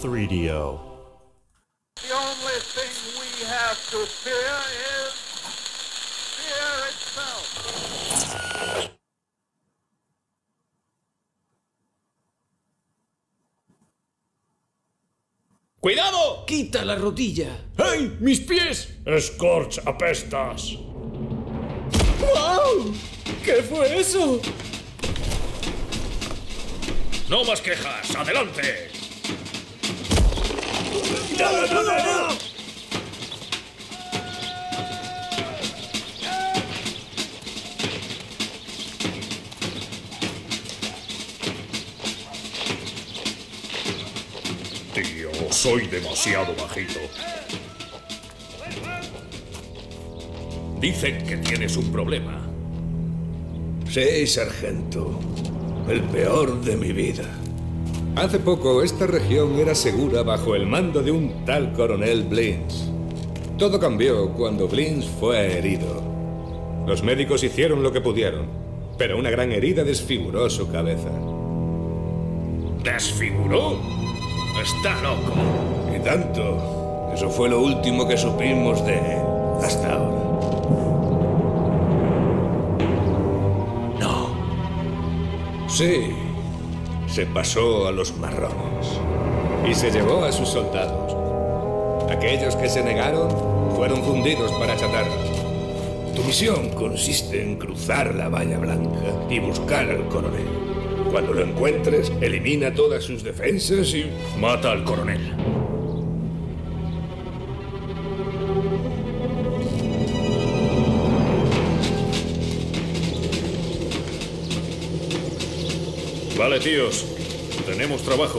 3DO. The only thing we have to fear is fear itself. ¡Cuidado! ¡Quita la rodilla! ¡Hey! ¡Mis pies! ¡Scorch, apestas! ¡Wow! ¿Qué fue eso? ¡No más quejas! ¡Adelante! Tío, soy demasiado bajito. Dicen que tienes un problema. Sí, sargento. El peor de mi vida. Hace poco esta región era segura bajo el mando de un tal coronel Blins. Todo cambió cuando Blins fue herido. Los médicos hicieron lo que pudieron, pero una gran herida desfiguró su cabeza. ¿Desfiguró? Está loco. Y tanto. Eso fue lo último que supimos de él hasta ahora. No. Sí. Se pasó a los marrones. Y se llevó a sus soldados. Aquellos que se negaron fueron fundidos para chatarra. Tu misión consiste en cruzar la valla blanca y buscar al coronel. Cuando lo encuentres, elimina todas sus defensas y... Mata al coronel. Vale, tíos. Tenemos trabajo.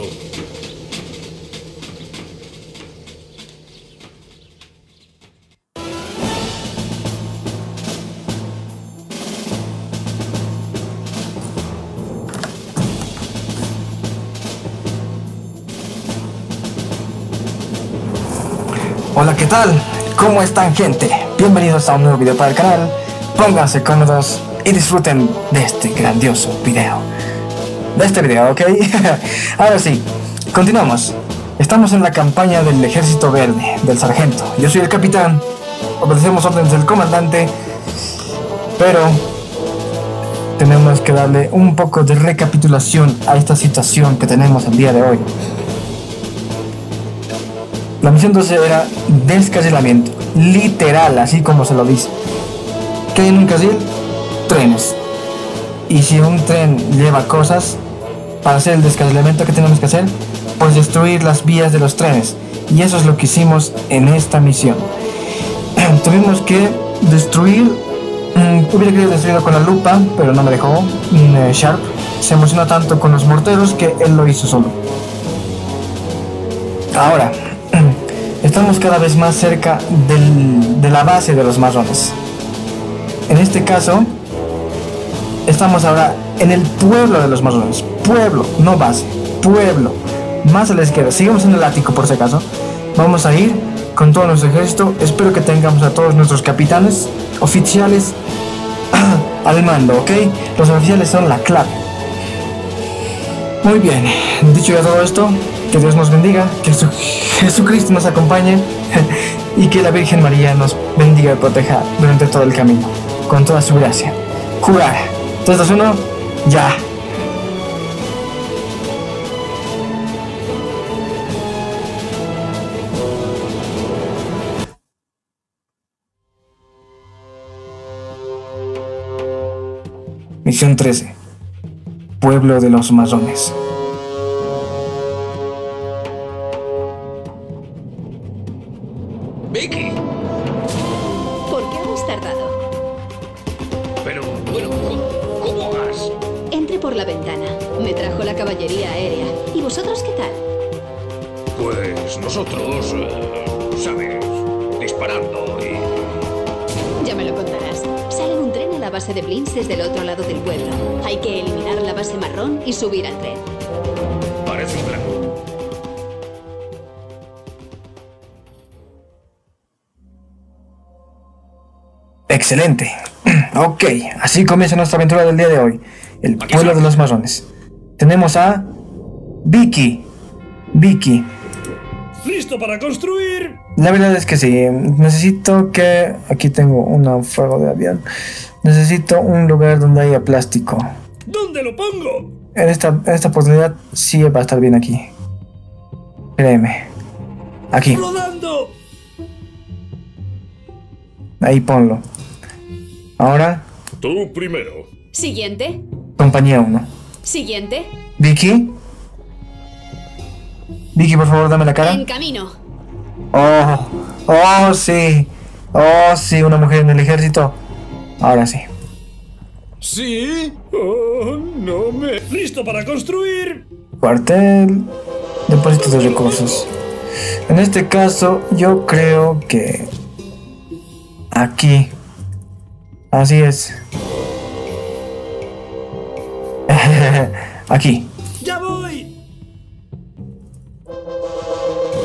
Hola, ¿qué tal? ¿Cómo están, gente? Bienvenidos a un nuevo video para el canal. Pónganse cómodos y disfruten de este grandioso video. De este video, ¿ok? Ahora sí, continuamos. Estamos en la campaña del Ejército Verde, del Sargento. Yo soy el capitán, obedecemos órdenes del comandante, pero tenemos que darle un poco de recapitulación a esta situación que tenemos el día de hoy. La misión 12 era descarrilamiento, literal, así como se lo dice. ¿Qué hay en un carril? Trenes. Y si un tren lleva cosas, para hacer el descarrilamiento, ¿qué tenemos que hacer? Pues destruir las vías de los trenes. Y eso es lo que hicimos en esta misión. Tuvimos que destruir, mm, hubiera querido destruirlo con la lupa, pero no me dejó. Mm, eh, Sharp se emocionó tanto con los morteros que él lo hizo solo. Ahora, estamos cada vez más cerca de la base de los marrones. En este caso, estamos ahora en el pueblo de los marrones. Pueblo, no base, pueblo. Más a la izquierda. Sigamos en el ático por si acaso. Vamos a ir con todo nuestro ejército. Espero que tengamos a todos nuestros capitanes, oficiales al mando, ¿ok? Los oficiales son la clave. Muy bien, dicho ya todo esto, que Dios nos bendiga, que Jesu- Jesucristo nos acompañe y que la Virgen María nos bendiga y proteja durante todo el camino, con toda su gracia. Jugar. 3, 2, 1, ya. Misión 13. Pueblo de los Marrones. Excelente. Ok, así comienza nuestra aventura del día de hoy. El pueblo de los marrones. Tenemos a Vicky. Vicky. ¿Listo para construir? La verdad es que sí. Necesito que. Aquí tengo un fuego de avión. Necesito un lugar donde haya plástico. ¿Dónde lo pongo? En esta, en esta oportunidad sí va a estar bien aquí. Créeme. Aquí. ¡Rodando! Ahí ponlo. Ahora, Tú primero. Siguiente. compañía 1. Siguiente. Vicky. Vicky, por favor, dame la cara. En camino. Oh, oh, sí. Oh, sí, una mujer en el ejército. Ahora sí. ¿Sí? Oh, no me. ¿Listo para construir? Cuartel. Depósito de recursos. En este caso, yo creo que. Aquí. Así es. Aquí. ¡Ya voy!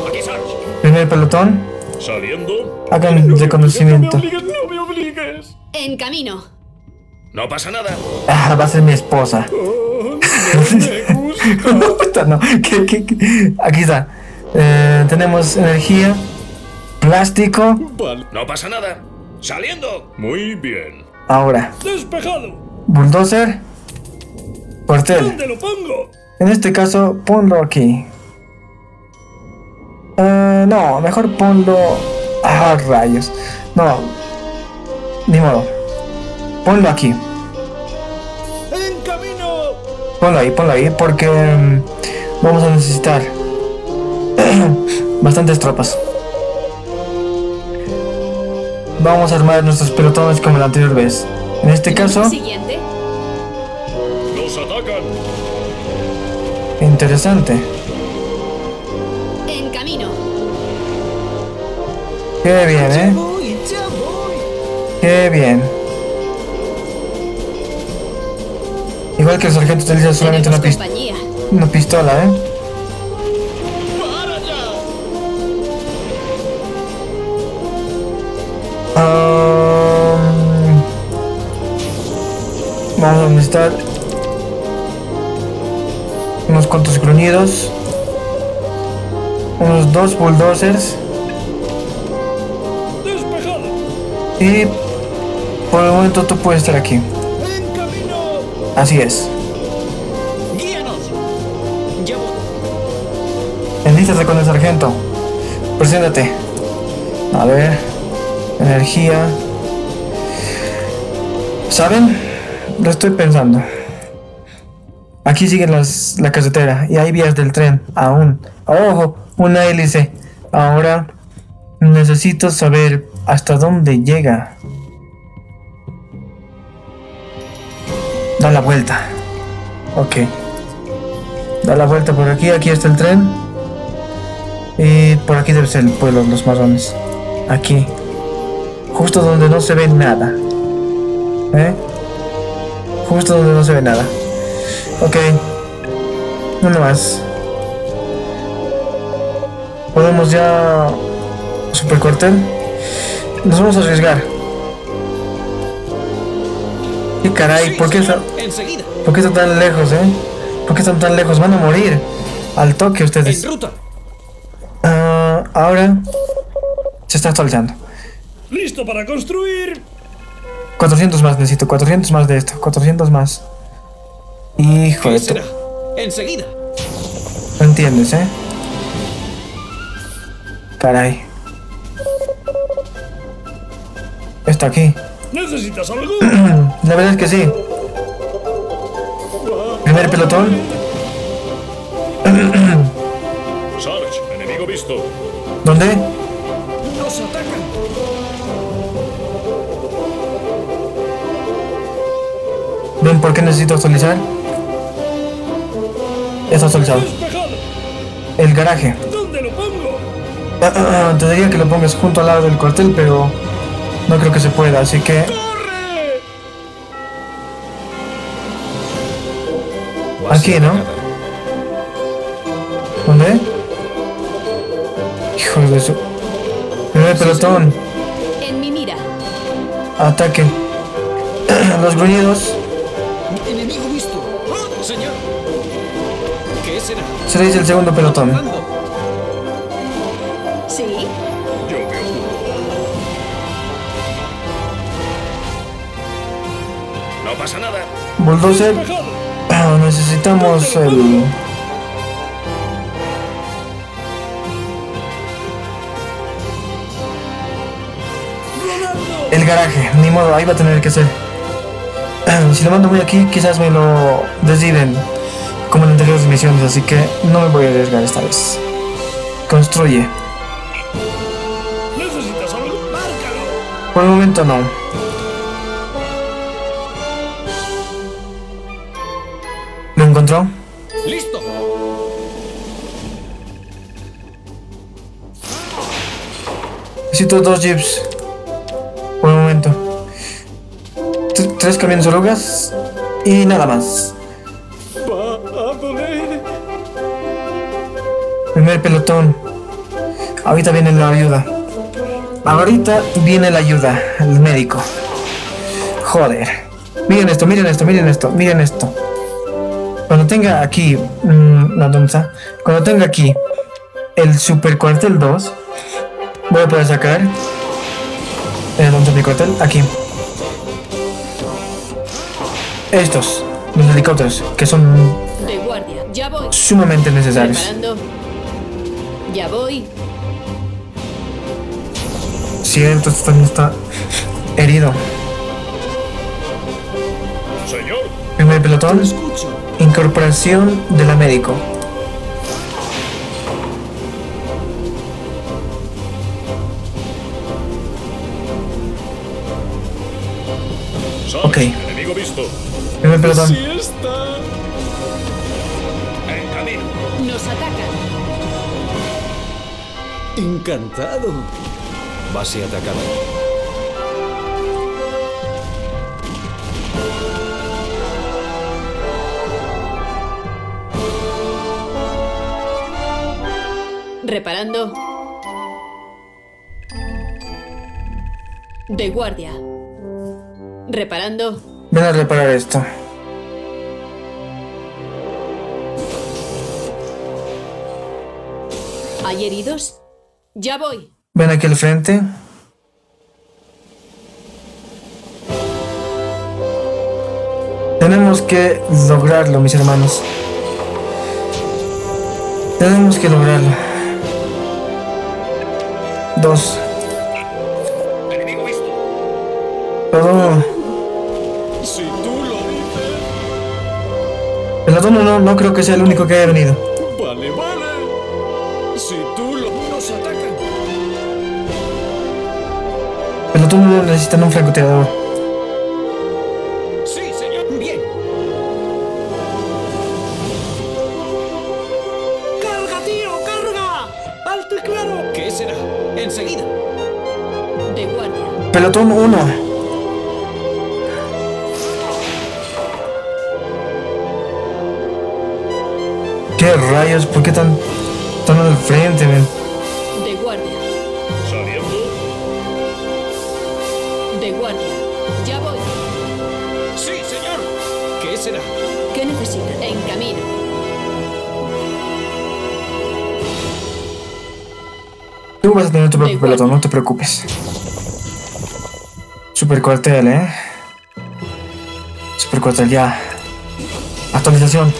Aquí, Sarge. Primer pelotón. ¿Saliendo? Hagan reconocimiento. No me obligues, no me obligues. En camino. No pasa nada. Ah, va a ser mi esposa. Oh, no me gusta. No, esta no. ¿Qué, qué, qué? Aquí está. Eh, tenemos energía, plástico. Vale. No pasa nada. ¡Saliendo! Muy bien. Ahora, Despejado. bulldozer, cuartel. ¿Dónde lo pongo? En este caso, ponlo aquí. Eh, no, mejor ponlo. Ah, rayos. No, ni modo. Ponlo aquí. ¡En camino! Ponlo ahí, ponlo ahí, porque mm, vamos a necesitar bastantes tropas. Vamos a armar nuestros pelotones como la anterior vez. En este caso, Siguiente. ¡Nos atacan! interesante. En camino. Qué bien, ¿eh? Voy, ya voy. Qué bien. Igual que el sargento utiliza solamente una, compañía. una pistola, ¿eh? Um, vamos a necesitar unos cuantos gruñidos, unos dos bulldozers y por el momento tú puedes estar aquí. Así es. Enlístate con el sargento. Preséntate. A ver. Energía. ¿Saben? Lo estoy pensando. Aquí siguen las, la carretera y hay vías del tren. Aún. Ojo, una hélice. Ahora necesito saber hasta dónde llega. Da la vuelta. Ok. Da la vuelta por aquí. Aquí está el tren. Y por aquí debe ser el pueblo los marrones. Aquí. Justo donde no se ve nada. ¿Eh? Justo donde no se ve nada. Ok. Uno más. Podemos ya... Super cuartel. Nos vamos a arriesgar. ¿Qué caray? ¿Por qué, está-. ¿Por qué están tan lejos, eh? ¿Por qué están tan lejos? Van a morir. Al toque ustedes. Ah, ahora se está actualizando. ¡Listo para construir! 400 más necesito, 400 más de esto, 400 más. Hijo ¿Qué de será? Enseguida. No entiendes, ¿eh? Caray. Está aquí. ¿Necesitas algo? La verdad es que sí. Primer pelotón. Sarge, enemigo visto. ¿Dónde? ¿Ven por qué necesito actualizar? Está actualizado. El garaje. ¿Dónde lo pongo? Ah, ah, ah, Te diría que lo pongas junto al lado del cuartel, pero no creo que se pueda, así que aquí, ¿no? ¿Dónde? Hijos de su... Primer pelotón, En mi mira. ataque. Los gruñidos. Seréis el segundo pelotón. ¿Sí? No pasa nada. Bulldozer. Ah, necesitamos el. El garaje, ni modo, ahí va a tener que ser. Ah, Si lo mando muy aquí, quizás me lo deshiven como en anteriores misiones, así que no me voy a arriesgar esta vez. Construye. ¿Necesitas algo? Márcalo. Por el momento no. ¿Lo encontró? ¡Listo! Necesito dos jeeps. Por el momento. T- tres camiones orugas y nada más. Primer pelotón. Ahorita viene la ayuda. Ahorita viene la ayuda, el médico. Joder. Miren esto, miren esto, miren esto, miren esto. Cuando tenga aquí, mm, no, ¿dónde está? Cuando tenga aquí el super cuartel 2, voy a poder sacar. Eh, ¿Dónde está mi cuartel? Aquí. Estos, los helicópteros, que son De guardia. Ya voy. sumamente necesarios. Preparando. Ya voy. Cierto, este también está herido. Señor. Primer pelotón, Escucho. incorporación de la médico. Ok. Enemigo visto. Primer pelotón. está. En camino. Nos atacan. Encantado. Base atacada. Reparando. De guardia. Reparando. Ven a reparar esto. ¿Hay heridos? Ya voy. Ven aquí al frente. Tenemos que lograrlo, mis hermanos. Tenemos que lograrlo. Dos. Enemigo visto. Todo. Si tú lo dices. Pelotón no, no creo que sea el único que haya venido. Necesitan un francotirador. Sí, señor. Bien. ¡Carga, tío! ¡Carga! ¡Alto y claro! ¿Qué será? Enseguida. De guardia. Pelotón 1. ¿Qué rayos? ¿Por qué tan, tan al frente, men? De guardia. Saliendo. De guardia. Ya voy. Sí, señor. ¿Qué será? ¿Qué necesita? En camino. Tú vas a tener tu propio pelotón, no te preocupes. Super cuartel, ¿eh? Super cuartel, ya. Actualización.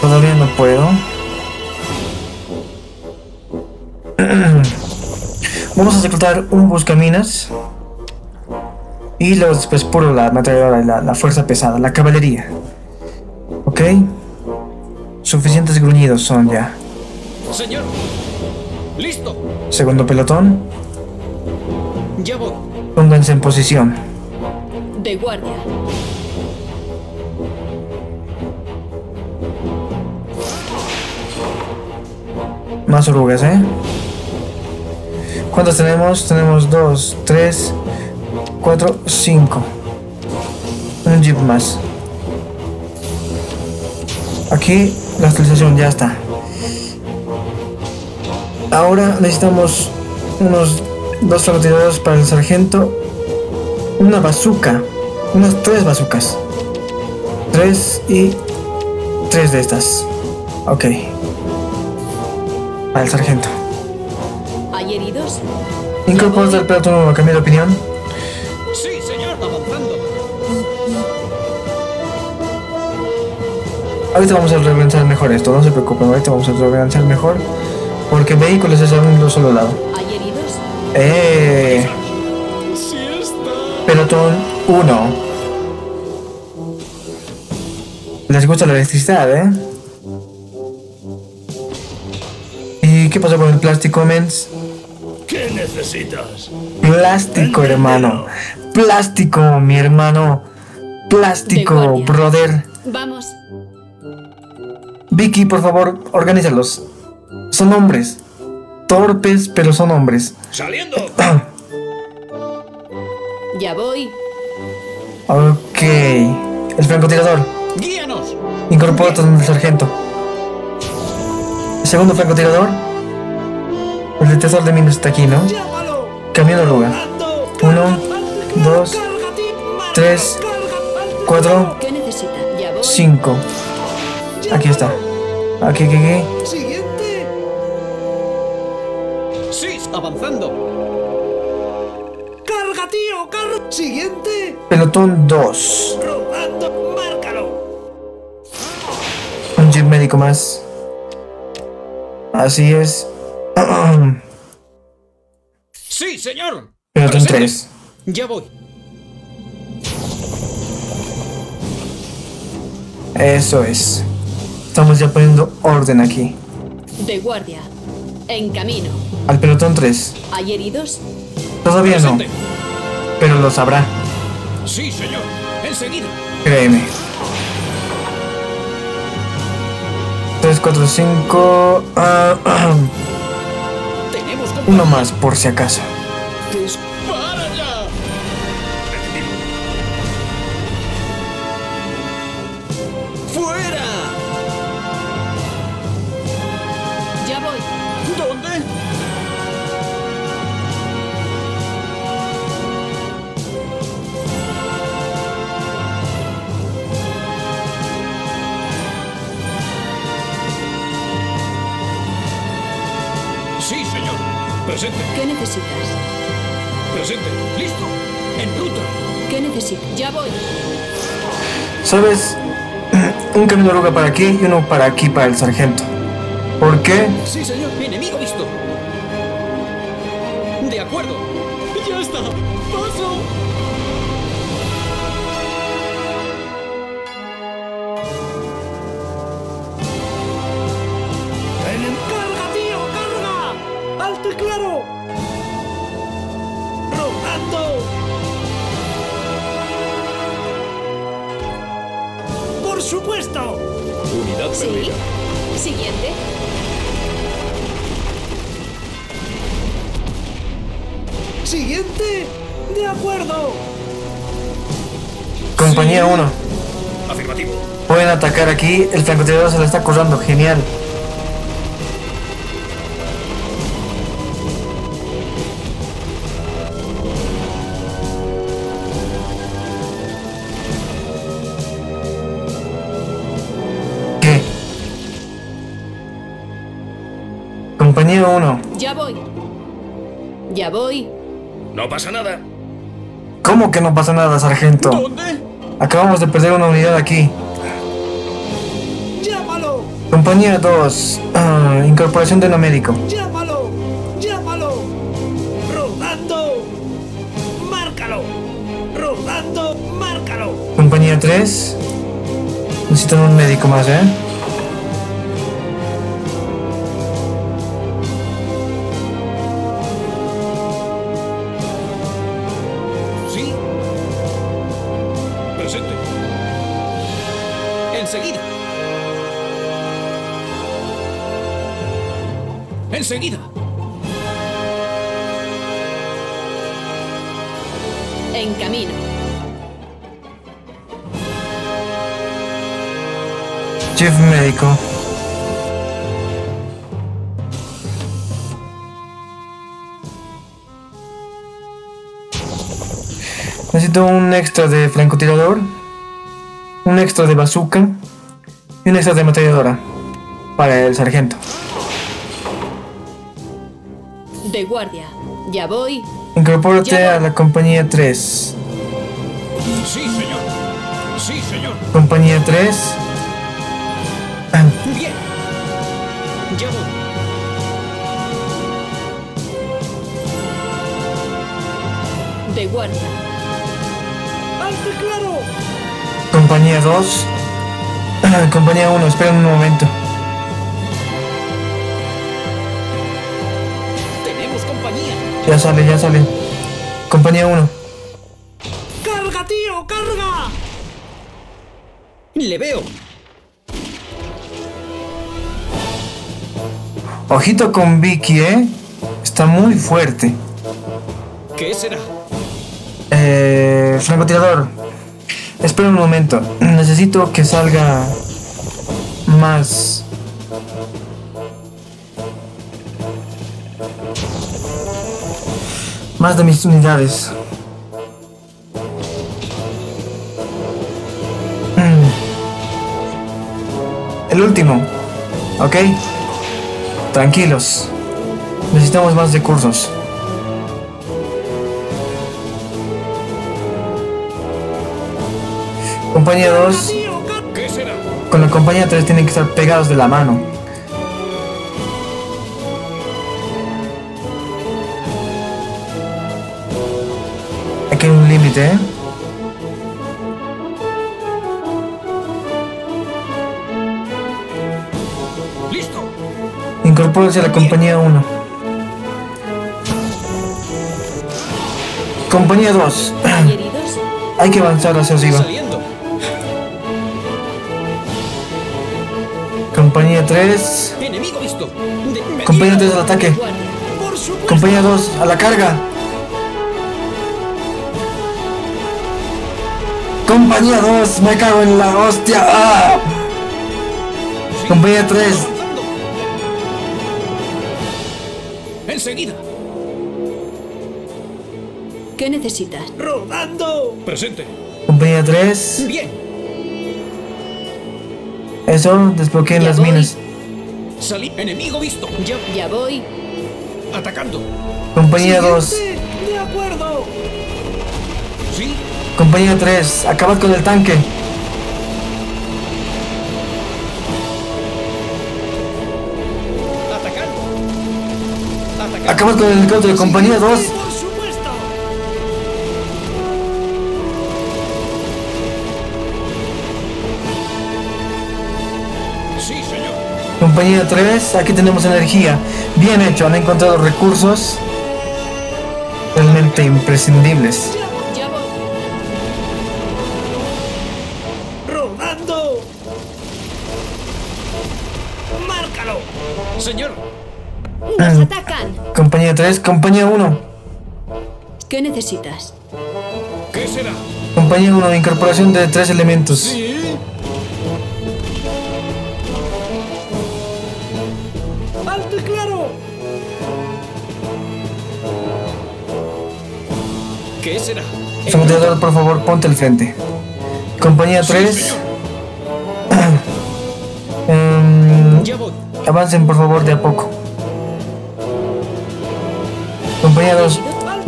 Todavía no puedo. Vamos a reclutar un buscaminas. Y luego después puro la metralladora y la, la fuerza pesada, la caballería. ¿Ok? Suficientes gruñidos son ya. Señor. Listo. Segundo pelotón, Ya voy. pónganse en posición. De guardia. Más orugas, ¿eh? ¿Cuántas tenemos? Tenemos dos, tres, cuatro, cinco. Un jeep más. Aquí la actualización ya está. Ahora necesitamos unos dos francotiradores para el sargento. Una bazooka. Unas tres bazucas. Tres y tres de estas. Ok. Al sargento. Incorporas al pelotón 1, cambio de opinión. Sí, señor. Avanzando. Ahorita vamos a reorganizar mejor esto, no se preocupen, ahorita vamos a reorganizar mejor. Porque vehículos es a un solo lado. ¿Hay heridos? Eh. Sí está. Pelotón 1. Les gusta la electricidad, ¿eh? ¿Y qué pasa con el plástico, mens? ¿Qué necesitas? Plástico, hermano. Plástico, mi hermano. Plástico, brother. Vamos. Vicky, por favor, organízalos. Son hombres. Torpes, pero son hombres. ¡Saliendo! Ya voy. Ok. El francotirador. Guíanos. Incorpora donde el sargento. El segundo francotirador. El detector de minas está aquí, ¿no? Llámalo. Cambiando lugar. Uno, dos, tres, cuatro, cinco. Aquí está. Aquí, aquí, aquí. Siguiente. Sí, avanzando. Carga, tío. Carga. Siguiente. Pelotón 2. Rodando. Márcalo. Un jeep médico más. Así es. Sí, señor. Pelotón Presente. 3. Ya voy. Eso es. Estamos ya poniendo orden aquí. De guardia. En camino. Al pelotón 3. ¿Hay heridos? Todavía no, Presente. pero lo sabrá. Sí, señor. Enseguida. Créeme. 3, 4, 5. Tenemos Uno más por si acaso. Presente, ¿Qué necesitas? presente. Listo. En ruta. ¿Qué necesitas? Ya voy. ¿Sabes? Un camino de lugar para aquí y uno para aquí para el sargento. ¿Por qué? Sí, señor. Enemigo visto. De acuerdo. Aquí. El francotirador se le está acordando. Genial. ¿Qué? Compañía 1. Ya voy. Ya voy. No pasa nada. ¿Cómo que no pasa nada, sargento? ¿Dónde? Acabamos de perder una unidad aquí. Compañía 2. ah, incorporación de no médico. Llámalo. Llámalo. Rodando. Márcalo. Rodando. Márcalo. Compañía 3. Necesitan un médico más, ¿eh? Sí. Presente. Enseguida. Enseguida. En camino. Chief médico. Necesito un extra de francotirador, un extra de bazooka y un extra de ametralladora para el sargento. De guardia. Ya voy. Incorpórate a la compañía 3. Sí, señor. Sí, señor. Compañía 3. Bien. Ya voy. De guardia. ¡Alto y claro! Compañía 2. Compañía 1, esperen un momento. Ya sale, ya sale. Compañía 1. ¡Carga, tío! ¡Carga! Le veo. Ojito con Vicky, ¿eh? Está muy fuerte. ¿Qué será? Eh, francotirador. Espera un momento. Necesito que salga más. Más de mis unidades. Mm. El último. ¿Ok? Tranquilos. Necesitamos más recursos. Compañía 2 Tío, car- ¿Qué será? con la compañía 3 tienen que estar pegados de la mano. Hay un límite, ¿eh? ¡Listo! Incorpórense a la compañía 1. Compañía 2. ¿Hay que avanzar hacia arriba. Compañía 3. Enemigo visto. De- me Compañía tiro. 3 al ataque. Compañía 2 a la carga. Compañía 2, me cago en la hostia. ¡Ah! Compañía 3, Avanzando. Enseguida. ¿Qué necesitas? Rodando. Presente. compañía 3. Bien. Eso, desbloqueen Ya las voy. minas. Salí. Enemigo visto. Ya. Ya voy. Atacando. Compañía 2, Siguiente. De acuerdo. Sí. compañía 3, acabad con el tanque. Atacando. Acabad con el helicóptero, compañía 2. Por supuesto. Sí, señor. Compañía 3, aquí tenemos energía. Bien hecho, han encontrado recursos realmente imprescindibles. Señor. Nos atacan. Compañía 3, compañía 1. ¿Qué necesitas? ¿Qué será? Compañía 1, incorporación de tres elementos. Sí. ¡Alto y claro! ¿Qué será? Francotirador, por favor, ponte al frente. Compañía 3. Em, Ya voy. Avancen, por favor, de a poco. Compañía 2,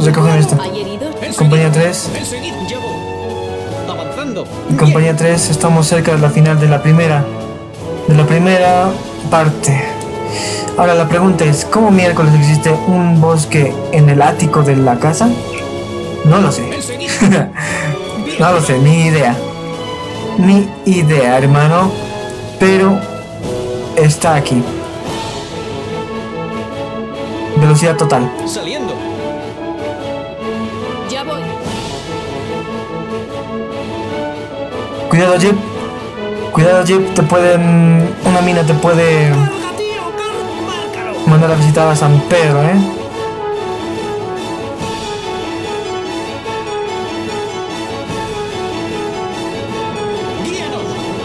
recogen. Enseguida. Compañía 3. Enseguida. Ya voy. Avanzando. Compañía 3, estamos cerca de la final de la primera. De la primera parte. Ahora la pregunta es, ¿cómo miércoles existe un bosque en el ático de la casa? No lo sé. No lo sé, ni idea. Ni idea, hermano. Pero está aquí. Velocidad total. Saliendo. Ya voy. Cuidado, Jeep. Cuidado, Jeep. Te pueden. Una mina te puede mandar a visitar a San Pedro, ¿eh? Guíanos.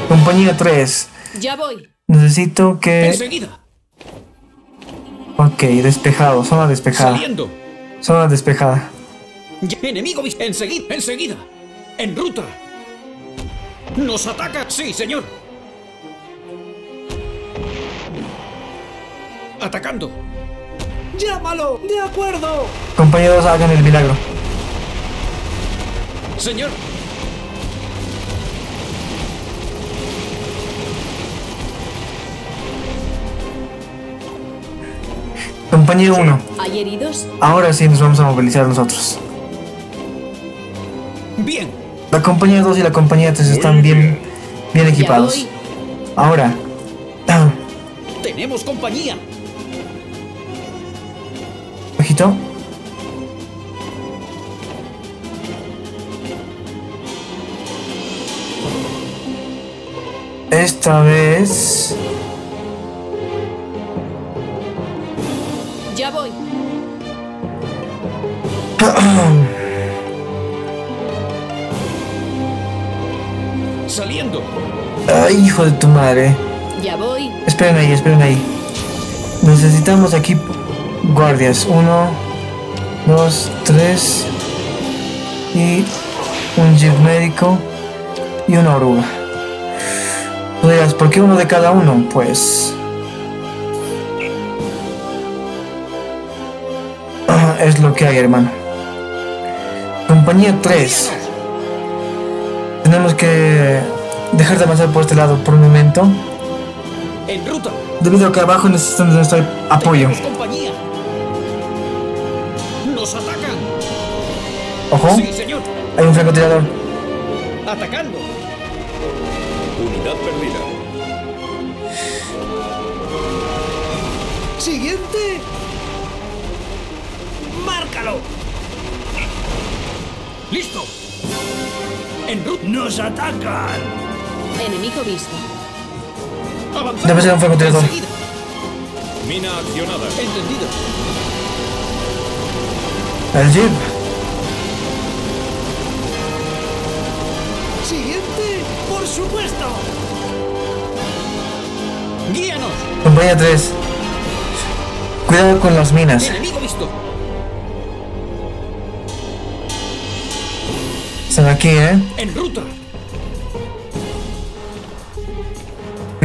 Compañía 3. Ya voy. Necesito que. Enseguida. Ok, despejado. Zona despejada. Saliendo. Zona despejada. Ya- Enemigo. Enseguida. Enseguida. En ruta. Nos ataca. Sí, señor. Atacando. ¡Llámalo! ¡De acuerdo! Compañeros, hagan el milagro. Señor. Compañero 1, ¿Hay heridos? ahora sí nos vamos a movilizar nosotros. Bien. La compañía 2 y la compañía 3 están bien, bien equipados. Ahora, Tenemos compañía. ojito. Esta vez... Ay, hijo de tu madre. Ya voy. Esperen ahí, esperen ahí. Necesitamos aquí guardias. Uno, dos, tres. Y un jeep médico y una oruga. Dirás, ¿por qué uno de cada uno? Pues... ah, Es lo que hay, hermano. Compañía 3. Tenemos que dejar de avanzar por este lado por un momento. En ruta. Debido a que abajo necesitan nuestro apoyo. Compañía. Nos atacan. Ojo, Sí, señor. hay un francotirador. Atacando. Unidad perdida. Siguiente. Márcalo. Listo. En ruta. Nos atacan. Enemigo visto. Debe ser un francotirador. Enseguida. Mina accionada. Entendido. El jeep. Siguiente. Por supuesto. Guíanos. Compañía 3. Cuidado con las minas. Enemigo visto. Están aquí, ¿eh? En ruta.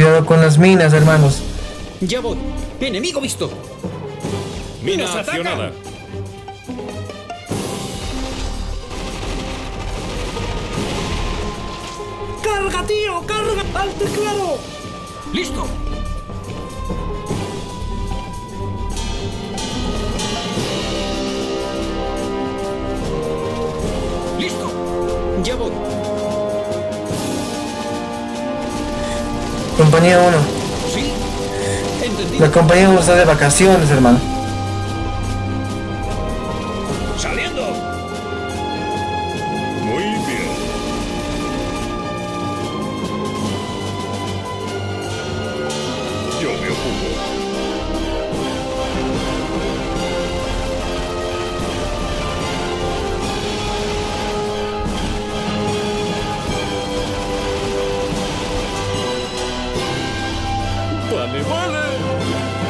Cuidado con las minas, hermanos. Ya voy. Enemigo visto. Mina Nos atacan. accionada. ¡Carga, tío! ¡Carga! ¡Al teclado! ¡Listo! ¡Listo! Ya voy. Compañía 1. ¿Sí? Entendido. La compañía 1 está de vacaciones, hermano.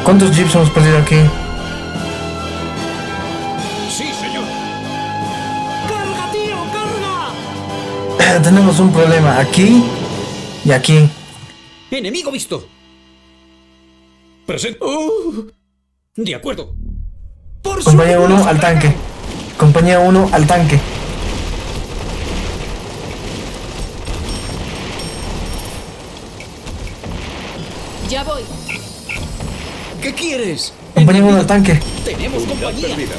¿Cuántos jeeps hemos perdido aquí? Sí, señor. ¡Carga, tío! ¡Carga! Tenemos un problema aquí y aquí. Enemigo visto. Presente. Oh. De acuerdo. Por Compañía supuesto, 1 nos al tanque. Compañía 1 al tanque. Ya voy. ¿Qué quieres? Compañía 1 al tanque. Tenemos compañía. perdida.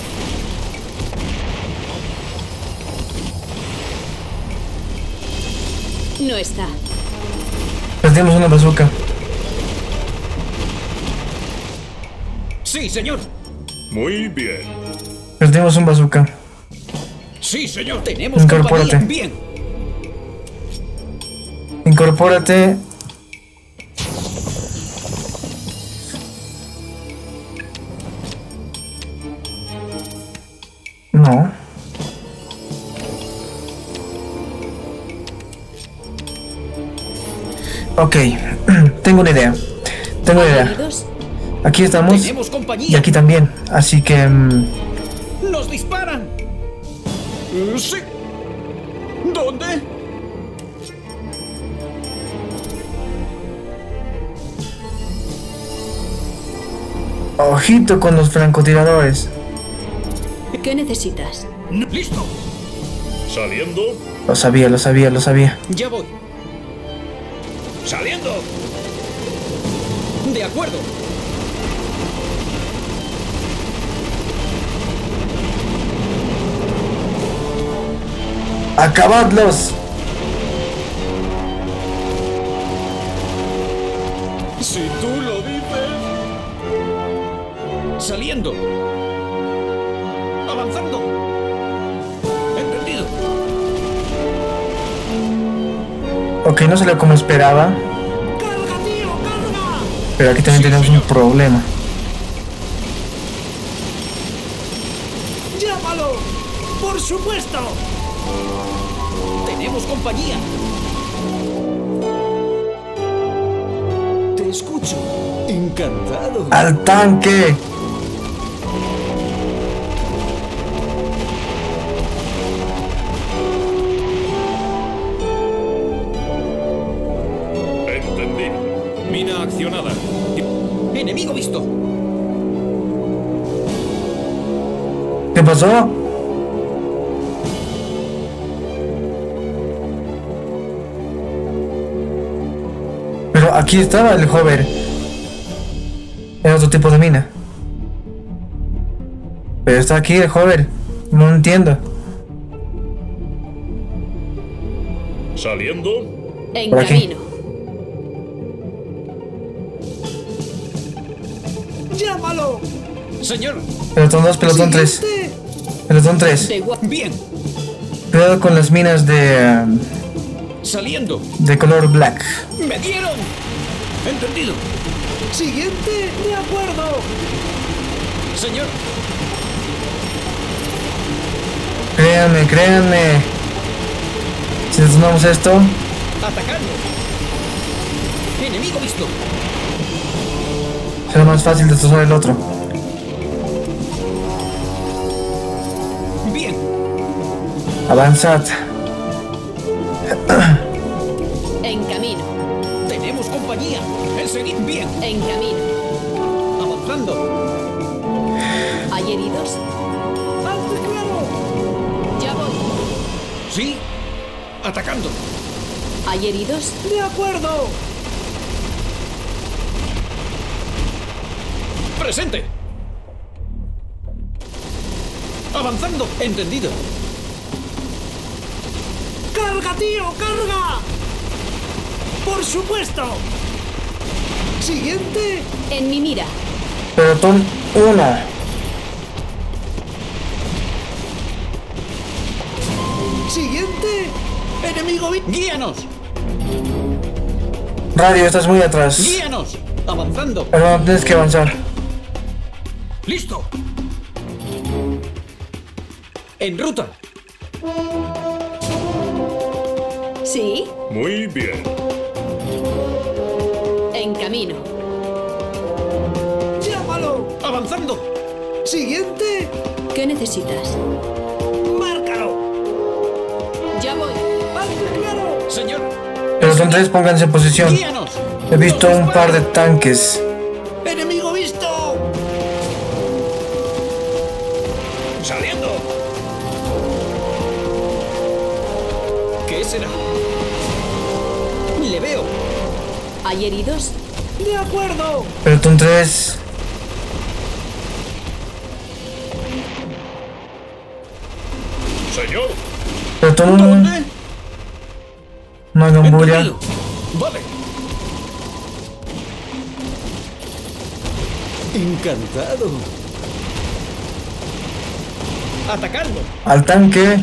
No está. Perdimos una bazooka. Sí, señor. Muy bien. Perdimos un bazooka. Sí, señor. Tenemos Incorpórate. compañía. Bien. Incorpórate. Ok, tengo una idea. Tengo una ¿Hay idea. Aquí estamos y aquí también. Así que... mm, ¡Nos disparan! Eh, sí. ¿Dónde? Ojito con los francotiradores. ¿Qué necesitas? ¡Listo! Saliendo. Lo sabía, lo sabía, lo sabía. Ya voy. Saliendo. De acuerdo. ¡Acabadlos! Ok, no salió como esperaba. Pero aquí también tenemos un problema. ¡Llámalo! ¡Por supuesto! Tenemos compañía. Te escucho. Encantado. ¡Al tanque! Pasó? Pero aquí estaba el hover. Era otro tipo de mina. Pero está aquí el hover. No entiendo. Saliendo. En Por aquí. camino. ¡Llámalo! Señor. Pelotón 2, pelotón 3. Pelotón 3. De gua- Bien. Cuidado con las minas de, um, Saliendo. de color black. ¡Me dieron! Entendido. Siguiente. De acuerdo. Señor. Créanme, créanme. Si detonamos esto, Atacando. Enemigo visto. será más fácil destrozar el otro. Avanzad. En camino. Tenemos compañía. Enseguida. Bien. En camino. Avanzando. ¿Hay heridos? ¡Alto claro! Ya voy. Sí. Atacando. ¿Hay heridos? De acuerdo. Presente. Avanzando. Entendido. ¡Carga, tío! ¡Carga! ¡Por supuesto! Siguiente. En mi mira. Pelotón 1. Siguiente. Enemigo. vi- Guíanos. Radio, estás muy atrás. Guíanos. Avanzando. Pero tienes que avanzar. Listo. En ruta. ¿Sí? Muy bien. En camino. Llámalo. Avanzando. Siguiente. ¿Qué necesitas? Márcalo. Ya voy. Alto y claro. Señor. Pelotón 3, pónganse en posición. Guíanos. He visto un par de tanques. ¿Hay heridos? De acuerdo. Pelotón 3. Señor. Pelotón 1. ¿Dónde? No hagan bulla. Entendido. Vale. Encantado. Atacando. Al tanque.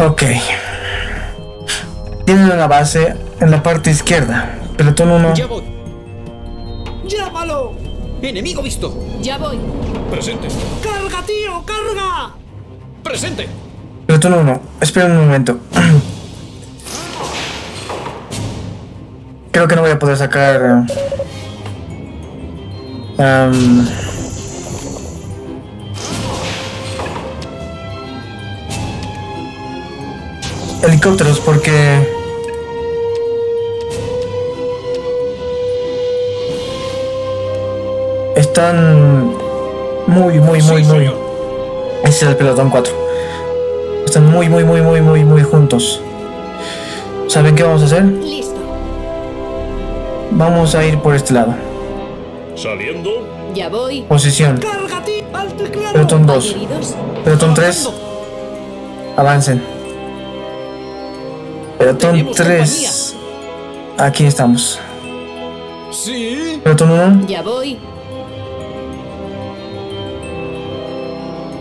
Ok. Tienen una base en la parte izquierda. Pelotón 1. Ya voy. Llámalo. Enemigo visto. Ya voy. Presente. Carga, tío, carga. Presente. Pelotón 1. Esperen un momento. Creo que no voy a poder sacar. em, helicópteros porque están muy, muy, muy, Sí, muy. señor. Ese es el pelotón 4. Están muy, muy, muy, muy, muy, muy juntos. ¿Saben qué vamos a hacer? Listo. Vamos a ir por este lado. Saliendo. Ya voy. Posición. ¡Cárgate al teclado! Pelotón ¿Hay 2. heridos? Pelotón 3. Avancen. Pelotón Tenemos 3. Aquí estamos. Sí. Pelotón 1. Ya voy.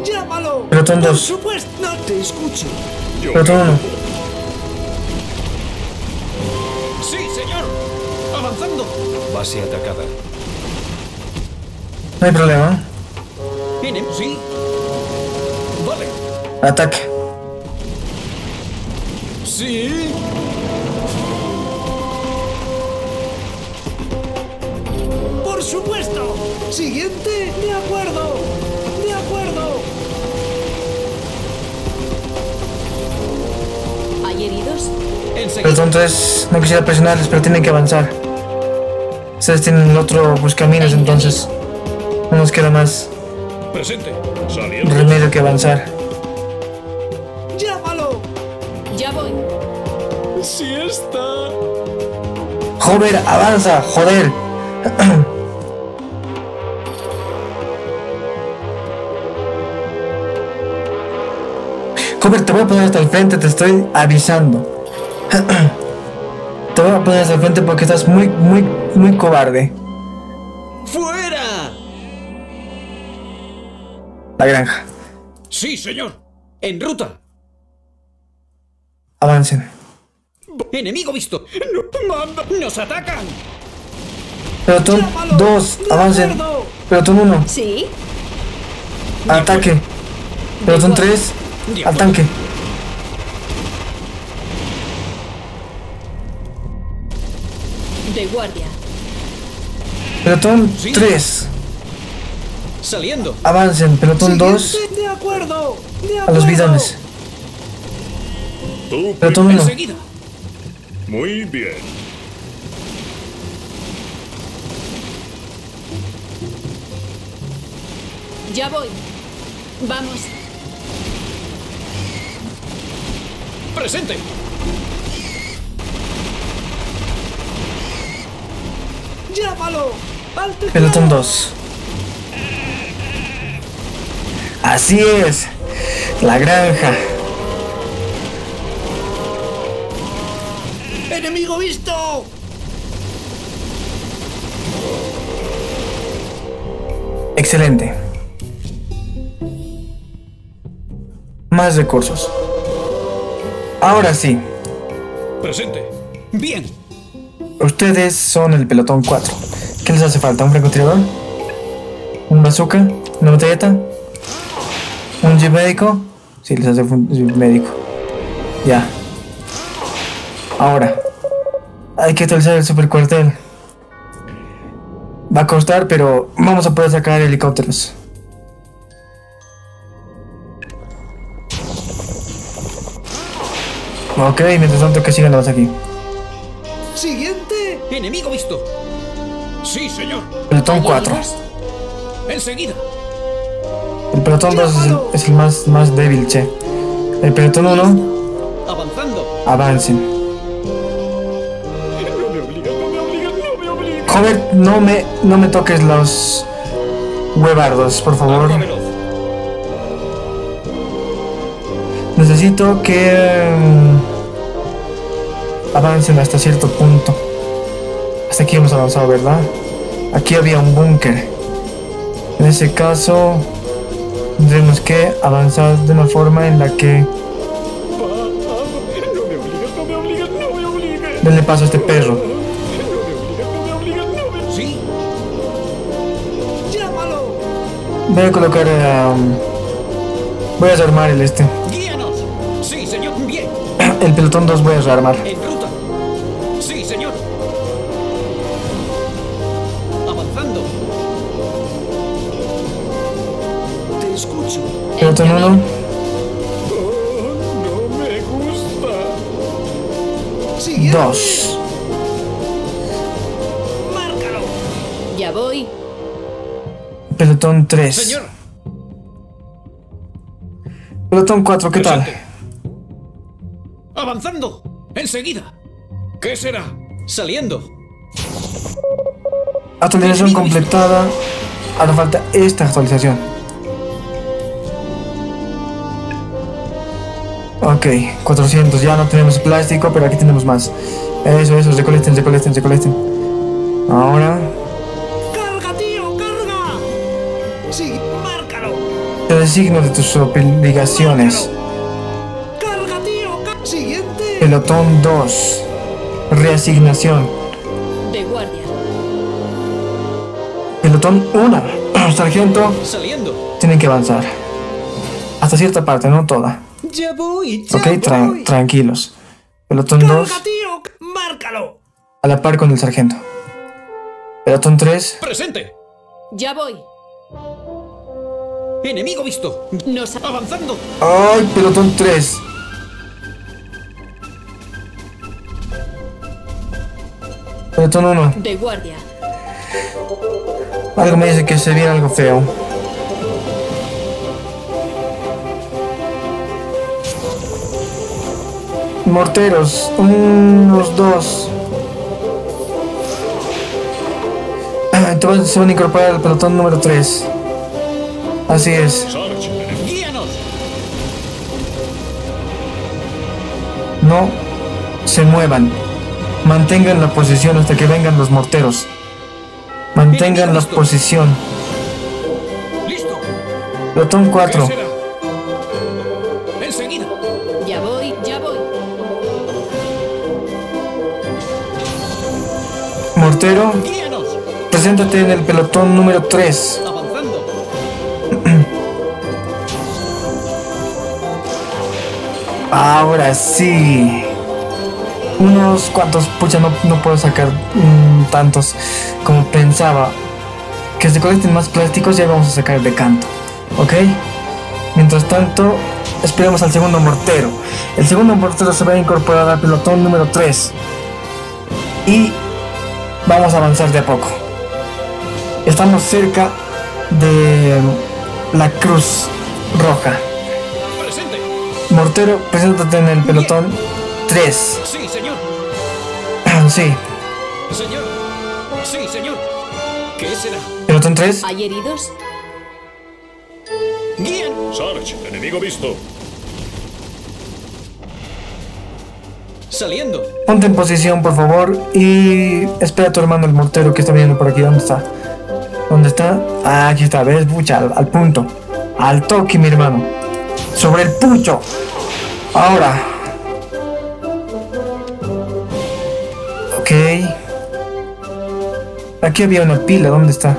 ¡Llámalo! Pelotón Por 2. supuesto, no te escucho. Yo Pelotón 1. Sí, señor. Avanzando. Base atacada. No hay problema. Enem- Sí. Vale. Ataque. Sí. Por supuesto. Siguiente. De acuerdo. De acuerdo. ¿Hay heridos? 3. No quisiera presionarles, pero tienen que avanzar. Ustedes tienen el otro buscaminos, entonces. No nos queda más Presente. Saliendo. remedio que avanzar. Está. Joder, avanza, joder. Joder, te voy a poner hasta el frente, te estoy avisando. Te voy a poner hasta el frente porque estás muy, muy, muy cobarde. ¡Fuera! La granja. Sí, señor. En ruta. Avancen. Enemigo visto. No, manda. Nos atacan. Pelotón 2, avancen. Pelotón 1, ¿Sí? ataque. Pelotón 3, al tanque. De guardia. Pelotón Sí. 3, Saliendo. avancen. Pelotón 2, De acuerdo. De a los bidones. Tú. Pelotón 1, Enseguida. Muy bien. Ya voy. Vamos. Presente. ¡Llámalo! ¡Al pelotón 2. Así es, la granja. ¡Enemigo visto! Excelente. Más recursos. Ahora sí, Presente. Bien. ustedes son el pelotón 4. ¿Qué les hace falta? ¿Un francotirador? ¿Un bazooka? ¿Una botelleta? ¿Un jeep médico? Sí, les hace un jeep médico. Ya. Ahora, hay que actualizar el supercuartel. Va a costar, pero vamos a poder sacar helicópteros. Ok, mientras tanto que sigan los aquí. ¡Siguiente! Enemigo visto. Sí, señor. Pelotón ¿Hay 4. heridos? Enseguida. El pelotón 2 es el, es el más, más débil, che. El pelotón 1, Avanzando. avancen. Joder, no me, no me toques los huevardos, por favor. Necesito que mm, avancen hasta cierto punto. Hasta aquí hemos avanzado, ¿verdad? Aquí había un búnker. En ese caso, tendremos que avanzar de una forma en la que No me obligas, no me obligas, no me obligas. denle paso a este perro. Voy a colocar. um, voy a desarmar el este. Guíanos. Sí, señor. Bien. El pelotón 2 voy a rearmar. En ruta. Sí, señor. Avanzando. Te escucho. Pelotón 1, No me gusta. 2. Pelotón 3. Señor, Pelotón 4, ¿qué tal? Avanzando. Enseguida. ¿Qué será? Saliendo. Actualización completada. Ahora falta esta actualización. Ok, 400. Ya no tenemos plástico, pero aquí tenemos más. Eso, eso, recolecten, recolecten, recolecten. Ahora. Te designo de tus obligaciones. Pelotón 2. Reasignación. De guardia. Pelotón 1. Sargento, Saliendo. tienen que avanzar. Hasta cierta parte, no toda. Ya voy. Ya Ok, tra- voy. tranquilos. Pelotón 2. ¡Carga, tío! ca- ¡Márcalo! A la par con el sargento. Pelotón 3. Presente. Ya voy. Enemigo visto. Nos Avanzando. ¡Ay, pelotón 3! Pelotón 1. De guardia. Algo me dice que se viene algo feo. Morteros. Unos dos. Ah, entonces se van a incorporar al pelotón número 3. Así es. Sarge, Guíanos. No se muevan. Mantengan la posición hasta que vengan los morteros. Mantengan la posición. Listo. Pelotón ¿Qué 4. será? Enseguida. Ya voy. Ya voy. Mortero, preséntate en el pelotón número 3. Ahora sí. Unos cuantos, pucha, no, no puedo sacar mm, tantos como pensaba. Que se colecten más plásticos, ya vamos a sacar de canto. ¿Ok? Mientras tanto, esperemos al segundo mortero. El segundo mortero se va a incorporar al pelotón número 3. Y vamos a avanzar de a poco. Estamos cerca de la Cruz Roja. Mortero, preséntate en el pelotón 3. Sí, señor. Sí, Señor. Sí, señor. ¿Qué será? pelotón 3. ¿Hay heridos? Guían. Sarge, enemigo visto. Saliendo. Ponte en posición, por favor. Y espera a tu hermano el mortero que está viendo por aquí. ¿Dónde está? ¿Dónde está? Ah, aquí está. ¿Ves? Pucha, al, al punto. Al toque, mi hermano. Sobre el pucho. Ahora. Ok. Aquí había una pila. ¿Dónde está?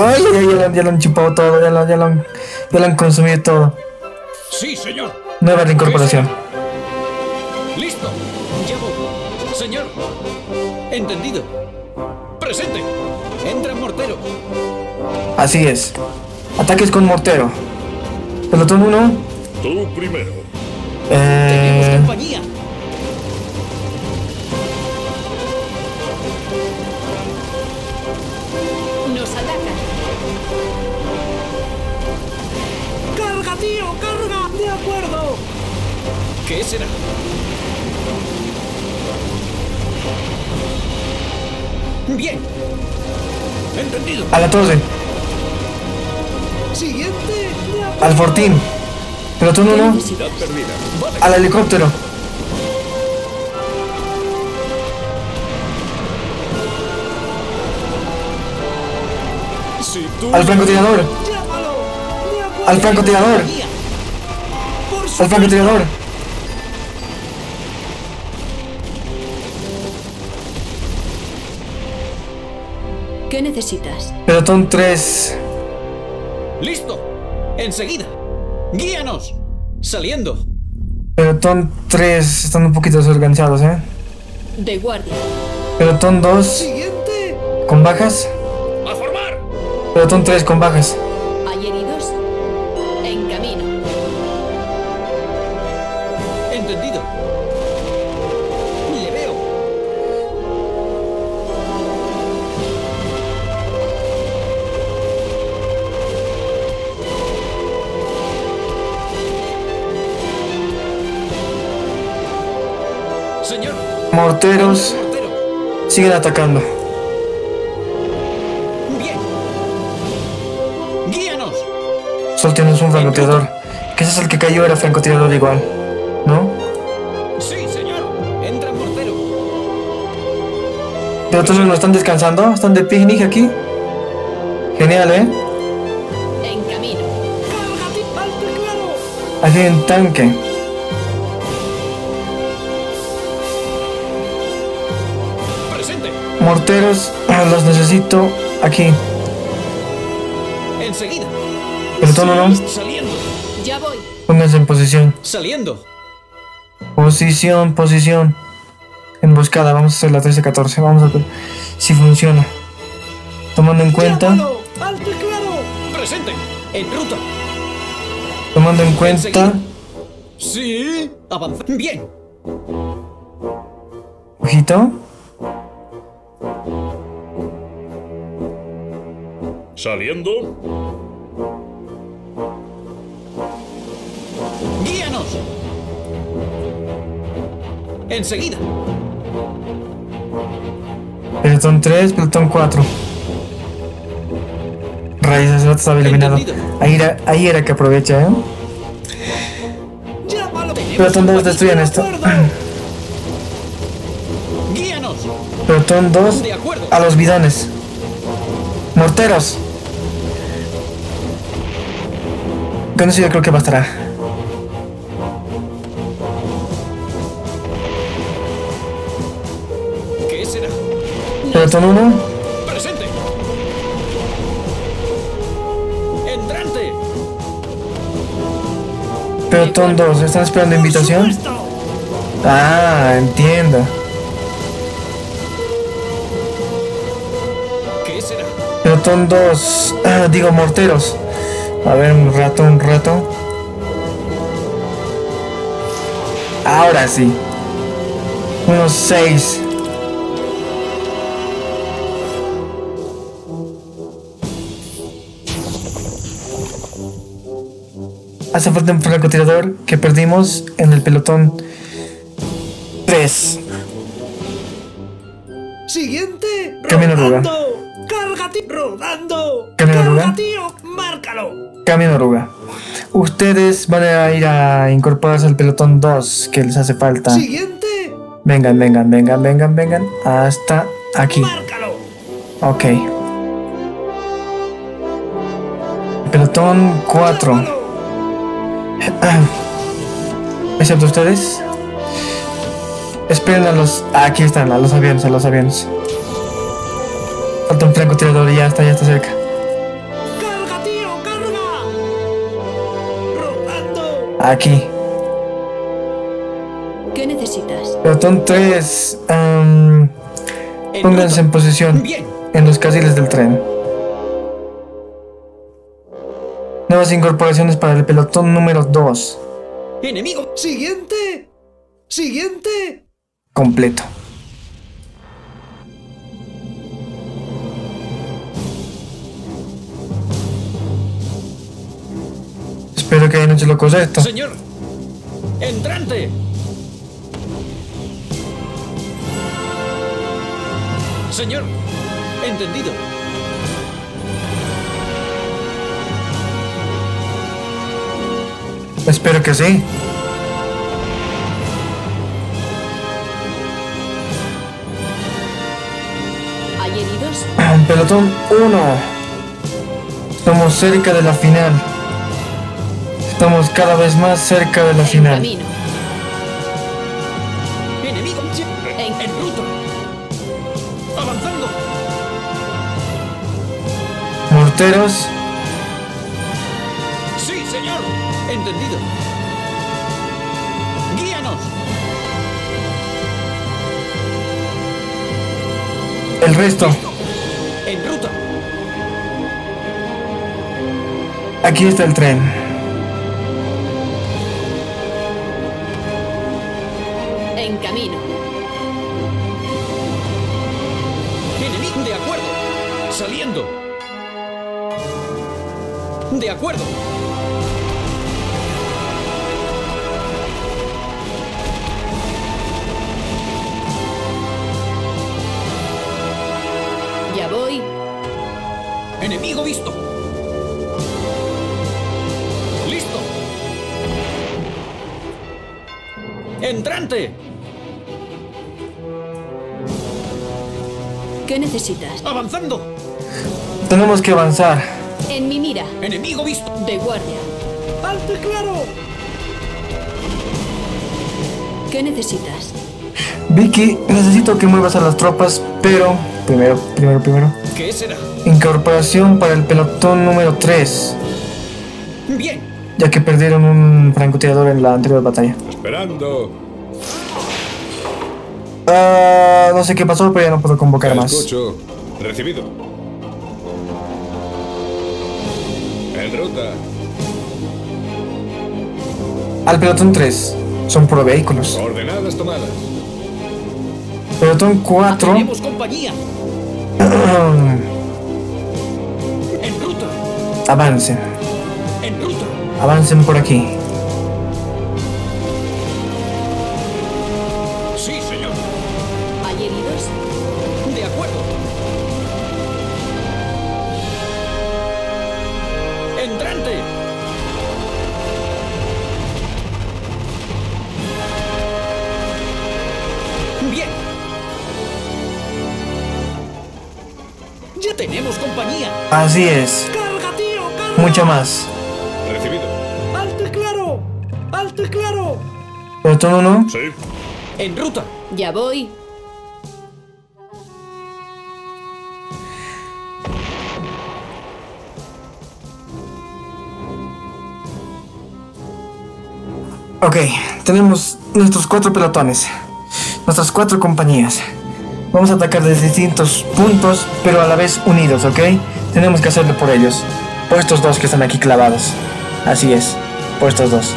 Ay, ya, ya, ya, lo han chupado todo. Ya lo, ya lo han, ya lo han consumido todo. Sí, señor. Nueva reincorporación. Listo. Ya voy. Señor. Entendido. Presente. Entra mortero. Así es. Ataques con mortero. Pelotón 1. Tú primero. Eh, Compañía. Nos atacan. ¡Carga, tío! ¡Carga! ¡De acuerdo! ¿Qué será? Bien. Entendido. a la torre. Siguiente. Al fortín. Pelotón 1. Unidad perdida. Al helicóptero. Tú. Al francotirador. Al francotirador. Al francotirador. ¿Qué necesitas? Pelotón 3. Listo. Enseguida. Guíanos. Saliendo. Pelotón 3. Están un poquito desorganizados, ¿eh? De guardia. Pelotón 2. Siguiente. Con bajas. A formar. Pelotón 3 con bajas. Morteros Mortero. siguen atacando. Bien. Guíanos. Solo tienes un francotirador. Que ese es el que cayó, era francotirador igual. ¿No? Sí, señor. Entra mortero. Pero todos no están descansando, están de picnic aquí. Genial, ¿eh? En camino. Aquí hay un tanque. Morteros, ah, los necesito aquí. Enseguida. Pelotón uno, Saliendo. Ya voy. pónganse en posición. Saliendo. Posición, posición. Emboscada, vamos a hacer la 13-14. Vamos a ver si funciona. Tomando en cuenta, Presente. En ruta. tomando en cuenta. Sí. Avanza. Bien. Ojito. Saliendo. Guíanos. Enseguida. Pelotón 3, pelotón 4. Rayos, ese vato estaba eliminado. Ahí era, ahí era que aprovecha, ¿eh? Pelotón 2, destruyan esto. Guíanos. Pelotón 2, De acuerdo. a los bidones. Morteros. Con eso yo creo que bastará. ¿Qué será? Pelotón 1, Presente. Entrante. pelotón 2. ¿Están esperando invitación? Ah, entiendo. ¿Qué será? Pelotón 2, ah, digo morteros. A ver, un rato, un rato. Ahora sí. Unos 6. Hace falta un francotirador que perdimos en el pelotón 3. Siguiente. Camino. Carga tío. Rodando. Márcalo. Cambio de. Ustedes van a ir a incorporarse al pelotón 2 que les hace falta. Siguiente. Vengan, vengan, vengan, vengan, vengan. Hasta aquí. Márcalo. Ok. Pelotón 4. Excepto ustedes. Esperen a los. aquí están, a los aviones, a los aviones. Falta un francotirador y ya está, ya está cerca. Aquí. ¿Qué necesitas? Pelotón 3. En pónganse en posición. Bien. En los carriles del tren. Nuevas incorporaciones para el pelotón número 2. Enemigo. Siguiente. Siguiente. Completo. Espero que hayan hecho lo correcto. Señor. Entrante. Señor. Entendido. Espero que sí. ¿Hay heridos? Pelotón 1. Estamos cerca de la final. Estamos cada vez más cerca de la En final. camino. Enemigo. En, en ruta. Avanzando. Morteros. Sí, señor. Entendido. Guíanos. El resto. En ruta. Aquí está el tren. en camino. Enemigo, de acuerdo. Saliendo. De acuerdo. Ya voy. Enemigo visto. Listo. Entrante. ¿Qué necesitas? ¡Avanzando! Tenemos que avanzar. En mi mira. ¡Enemigo visto! De guardia. ¡Alto y claro! ¿Qué necesitas? Vicky, necesito que muevas a las tropas, pero primero, primero, primero. ¿Qué será? Incorporación para el pelotón número 3, Bien. ya que perdieron un francotirador en la anterior batalla. Esperando. Ah, no sé qué pasó, pero ya no puedo convocar más. Escucho. Recibido. En ruta. Al pelotón 3, son puro vehículos. Ordenadas tomadas. Pelotón 4, Tenemos compañía. En ruta. avancen, En ruta. avancen por aquí. Así es, ¡Carga, tío! ¡Carga! mucho más. Recibido. ¡Alto y claro! ¡Alto y claro! Pelotón 1, Sí. En ruta. Ya voy. ok, tenemos nuestros cuatro pelotones, nuestras cuatro compañías. Vamos a atacar desde distintos puntos, pero a la vez unidos, ¿ok? Tenemos que hacerlo por ellos. Por estos dos que están aquí clavados. Así es, por estos dos.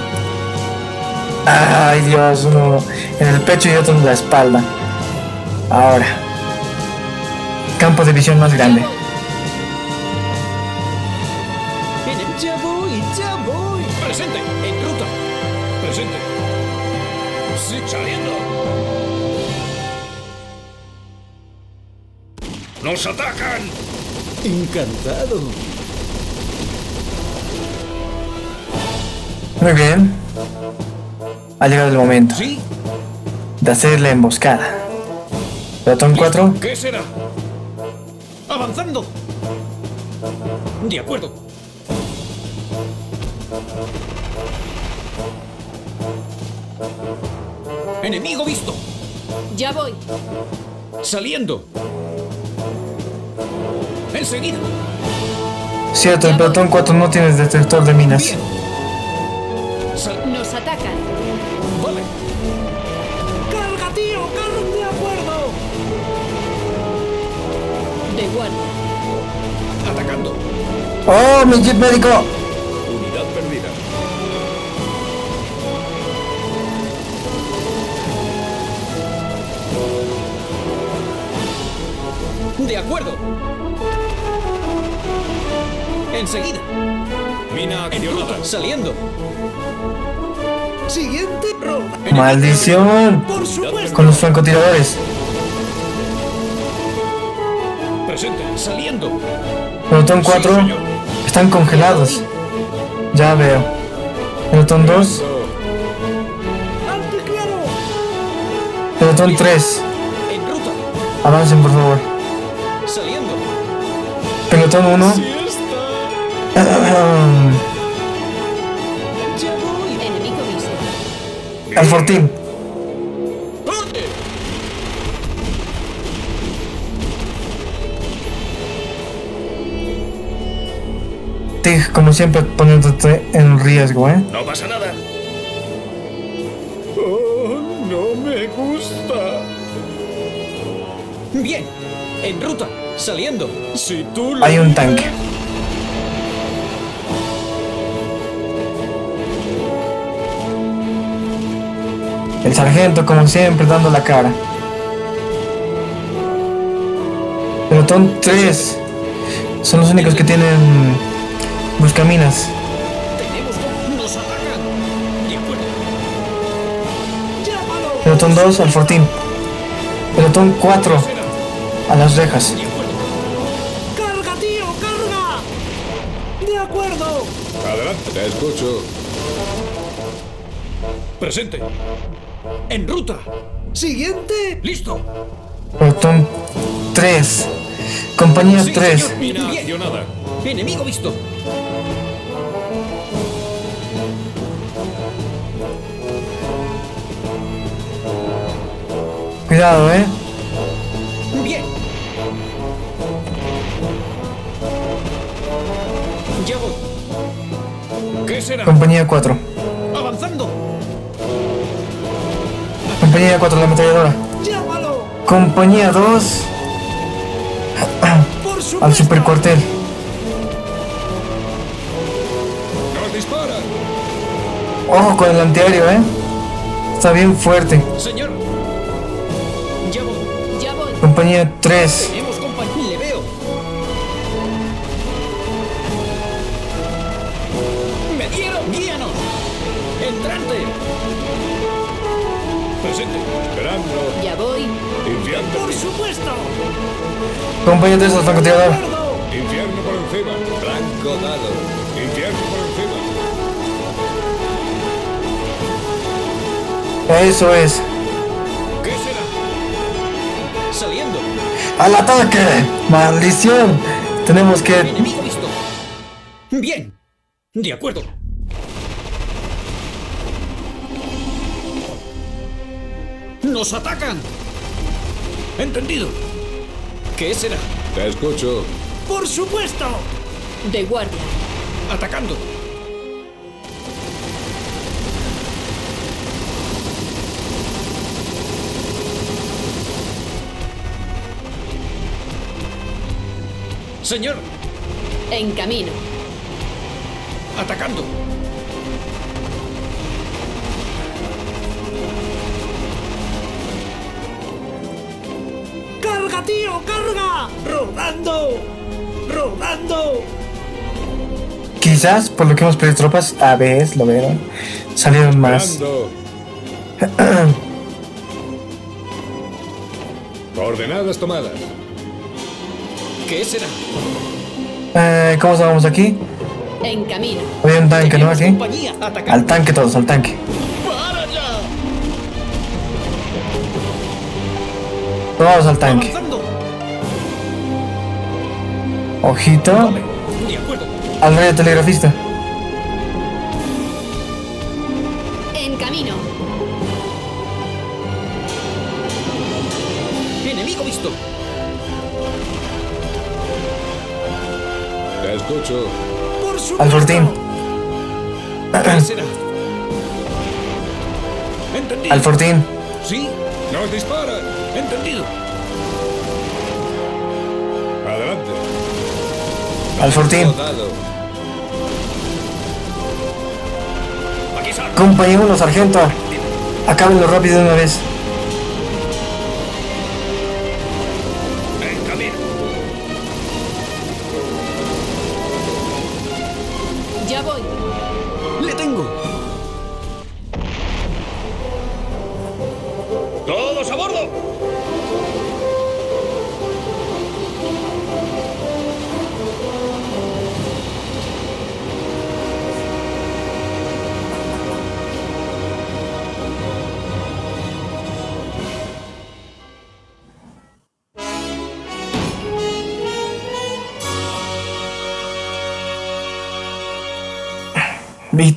Ay Dios, uno en el pecho y otro en la espalda. Ahora. Campo de visión más grande. Ya voy, ya voy. Presente. En ruta. Presente. Sí, saliendo. ¡Nos atacan! Encantado. Muy bien. Ha llegado el momento Sí. de hacer la emboscada. Pelotón 4, ¿Qué será? Avanzando. De acuerdo. Enemigo visto. Ya voy. Saliendo. Enseguida. Cierto, el pelotón 4 no tiene detector de minas. Bien. Nos atacan. Vale. ¡Carga, tío! ¡Carga! ¡De acuerdo! De guardia. Atacando. ¡Oh, mi jeep médico! Unidad perdida. De acuerdo. Enseguida. Mina accionada. Saliendo. ¡Siguiente ronda! ¡Maldición! ¡Por supuesto! Con los francotiradores. Presente. Saliendo. Pelotón 4 están congelados. Ya veo. Pelotón 2, ¡Alto y claro! pelotón 3. En ruta. Avancen, por favor. Saliendo. Pelotón 1. Al fortín. Como siempre, poniéndote en riesgo, ¿eh? No pasa nada. Oh, no me gusta. Bien. En ruta. Saliendo. Si tú lo Hay un tanque. El sargento, como siempre, dando la cara. Pelotón 3. Son los únicos que tienen buscaminas. Pelotón 2 al fortín. Pelotón 4 a las rejas. De acuerdo. ¡Carga, tío! ¡Carga! ¡De acuerdo! Adelante. Te escucho. Presente. En ruta. Siguiente. Listo. Protón 3. Compañía Sí, 3. señor. Mina Bien. accionada. Enemigo visto. Cuidado, eh. Bien. Ya voy. ¿Qué será? Compañía 4. Compañía 4, la ametralladora. Llámalo. Compañía 2. Por supuesto. Al supercuartel. ¡Nos disparan! Ojo con el antiaéreo, eh. Está bien fuerte. Señor. Ya voy. Ya voy. Compañía 3. Tenemos compañía. Le veo. Me dieron. Guíanos. Entrante. Presente. Esperando. Ya voy. Infierno. Por supuesto. Compañía 3 al francotirador. Acuerdo. Infierno por encima. Blanco dado. Infierno por encima. Eso es. ¿Qué será? Saliendo. ¡Al ataque! ¡Maldición! Tenemos que. Enemigo visto. Bien. De acuerdo. ¡Nos atacan! Entendido. ¿Qué será? Te escucho. Por supuesto. De guardia. Atacando. Señor, En camino. atacando. ¡Carga, tío! ¡Carga! ¡Rodando! ¡Rodando! Quizás, por lo que hemos perdido tropas, a ver, lo vieron. Salieron más. Coordenadas tomadas. ¿Qué será? Eh, ¿Cómo estábamos aquí? En camino. Había un tanque, ¿no? Aquí. compañía. Atacando. Al tanque todos, al tanque. Todos al tanque. Ojito. Al rayo telegrafista. En camino. Enemigo visto. Te escucho. Por. Al fortín. Al fortín. Sí, ¡Nos disparan! entendido. Al fortín. 1, sargento. Acábenlo rápido de una vez.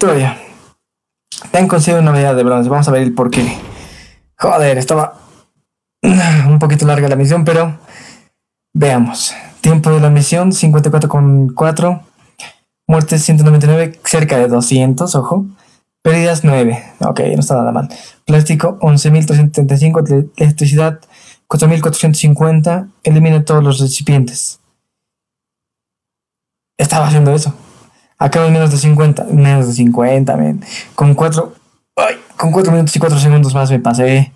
Victoria. Te han conseguido una medalla de bronce. Vamos a ver el por qué. Joder, estaba un poquito larga la misión, pero veamos. Tiempo de la misión 54,4. Muertes 199, cerca de 200, ojo. Pérdidas 9. Ok, no está nada mal. Plástico 11.375. ele- Electricidad 4.450. Elimina todos los recipientes. Estaba haciendo eso. Acabo en menos de 50. Menos de 50, men. Con 4. Ay, con 4 minutos y 4 segundos más me pasé.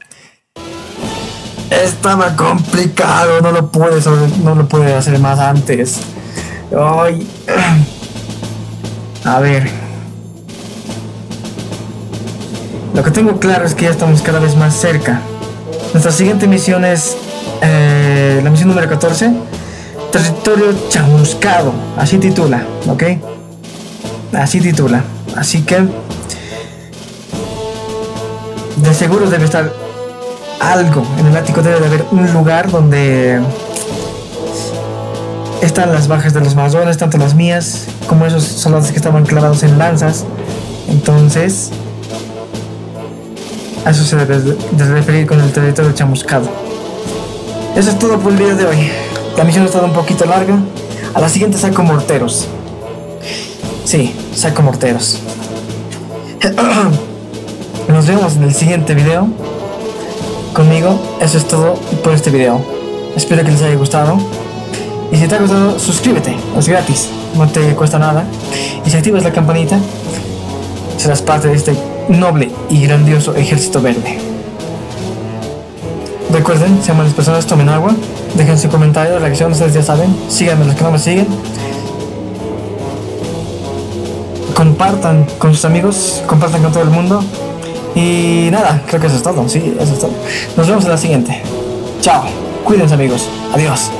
Estaba complicado. No lo pude, no lo pude hacer más antes. Ay. A ver. Lo que tengo claro es que ya estamos cada vez más cerca. Nuestra siguiente misión es eh, la misión número 14. Territorio chamuscado. Así titula, ¿ok? Así titula. Así que de seguro debe estar algo. En el ático debe de haber un lugar donde están las bajas de los masones, tanto las mías como esos soldados que estaban clavados en lanzas. Entonces, a eso se debe de referir con el territorio chamuscado. Eso es todo por el video de hoy. La misión ha estado un poquito larga. A la siguiente saco morteros. Sí, saco morteros. Nos vemos en el siguiente video. Conmigo, eso es todo por este video. Espero que les haya gustado. Y si te ha gustado, suscríbete, es gratis, no te cuesta nada. Y si activas la campanita, serás parte de este noble y grandioso ejército verde. Recuerden, sean buenas personas, tomen agua, dejen su comentario, reacción, ustedes ya saben, síganme los que no me siguen. Compartan con sus amigos, compartan con todo el mundo. Y nada, creo que eso es todo, sí, eso es todo. Nos vemos en la siguiente. Chao, cuídense amigos, adiós.